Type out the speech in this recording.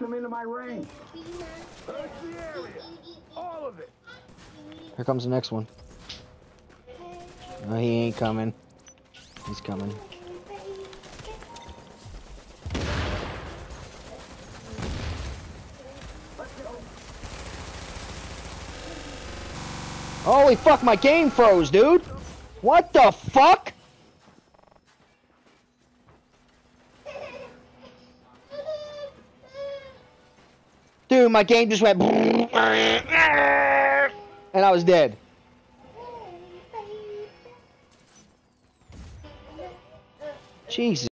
Force them into my range. Search the area. All of it. Here comes the next one. No, he ain't coming. He's coming. Oh, Holy fuck, my game froze, dude! What the fuck? My game just went and I was dead. Jesus.